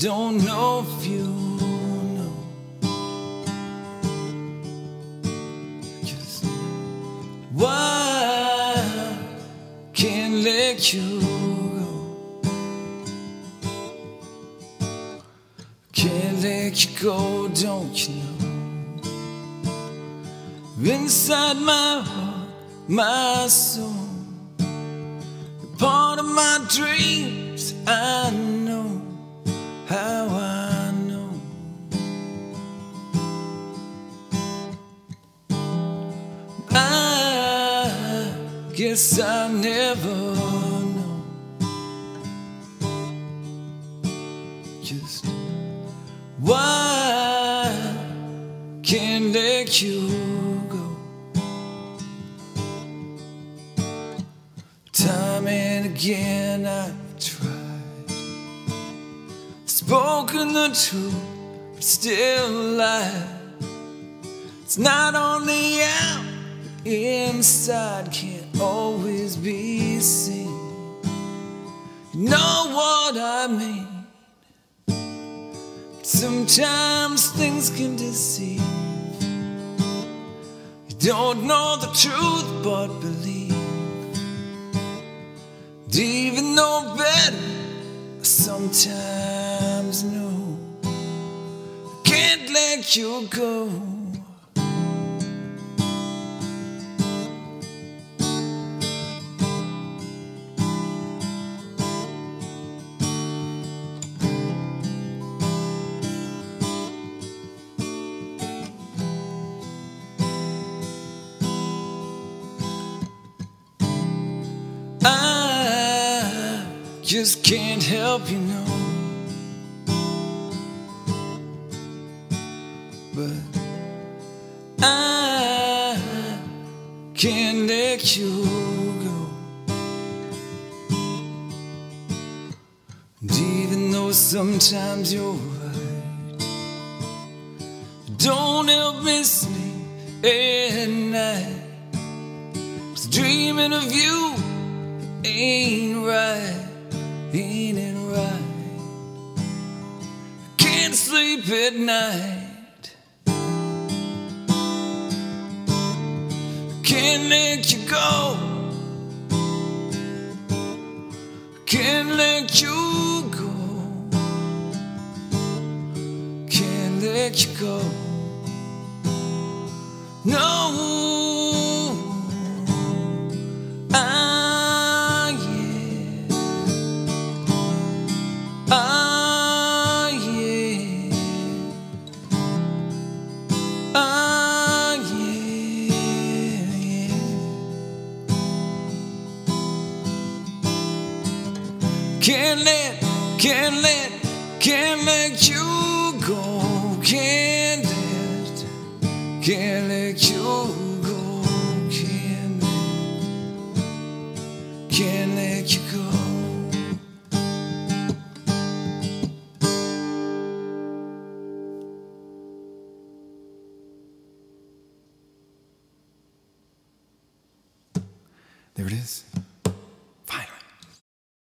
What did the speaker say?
don't know if you know. Just why can't let you go? Can't let you go, don't you know? Inside my heart, my soul, part of my dreams, I know guess I'll never know. Just why can't let you go? Time and again I've tried, spoken the truth, but still lie. It's not on the out, inside can't always be seen. You know what I mean? Sometimes things can deceive. You don't know the truth, but believe. And even know better, I sometimes know. I can't let you go. Just can't help you know. But I can't let you go. And even though sometimes you're right, don't help miss me sleep at night. Dreaming of you ain't right, ain't it right? Can't sleep at night. Can't let you go. Can't let you go. Can't let you go. Can't let, can't let, can't let you go. Can't let, can't let you go. Can't let, can't let you go. There it is.